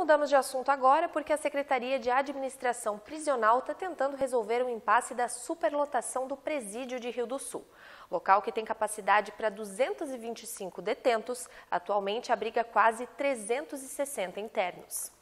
mudamos de assunto agora porque a Secretaria de Administração Prisional está tentando resolver o impasse da superlotação do presídio de Rio do Sul. Local que tem capacidade para 225 detentos, atualmente abriga quase 360 internos.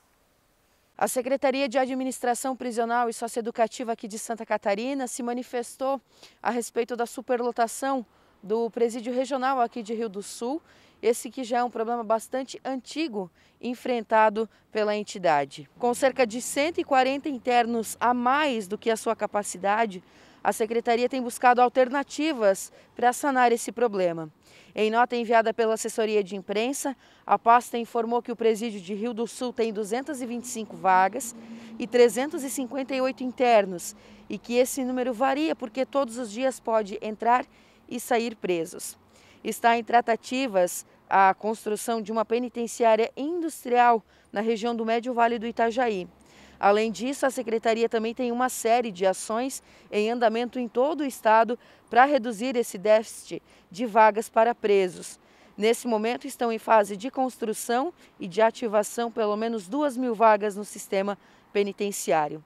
A Secretaria de Administração Prisional e Socioeducativa aqui de Santa Catarina se manifestou a respeito da superlotação do presídio regional aqui de Rio do Sul, esse que já é um problema bastante antigo enfrentado pela entidade. Com cerca de 140 internos a mais do que a sua capacidade, a Secretaria tem buscado alternativas para sanar esse problema. Em nota enviada pela assessoria de imprensa, a pasta informou que o presídio de Rio do Sul tem 225 vagas e 358 internos e que esse número varia porque todos os dias pode entrar e sair presos. Está em tratativas a construção de uma penitenciária industrial na região do Médio Vale do Itajaí. Além disso, a Secretaria também tem uma série de ações em andamento em todo o estado para reduzir esse déficit de vagas para presos. Nesse momento, estão em fase de construção e de ativação pelo menos duas mil vagas no sistema penitenciário.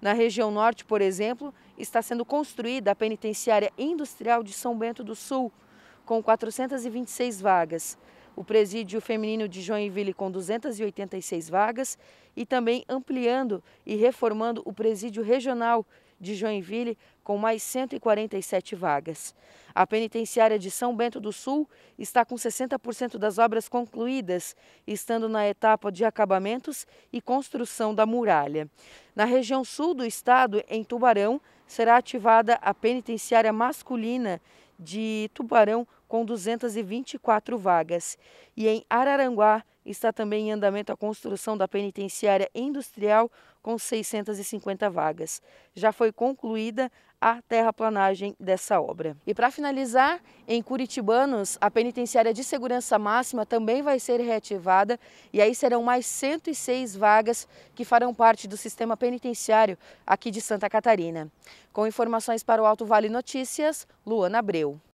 Na região norte, por exemplo, está sendo construída a penitenciária industrial de São Bento do Sul, com 426 vagas. O presídio feminino de Joinville com 286 vagas e também ampliando e reformando o presídio regional de Joinville com mais 147 vagas. A penitenciária de São Bento do Sul está com 60% das obras concluídas, estando na etapa de acabamentos e construção da muralha. Na região sul do estado, em Tubarão, será ativada a penitenciária masculina de Tubarão com 224 vagas. E em Araranguá está também em andamento a construção da penitenciária industrial com 650 vagas. Já foi concluída a terraplanagem dessa obra. E para finalizar, em Curitibanos, a penitenciária de segurança máxima também vai ser reativada e aí serão mais 106 vagas que farão parte do sistema penitenciário aqui de Santa Catarina. Com informações para o Alto Vale Notícias, Luana Abreu.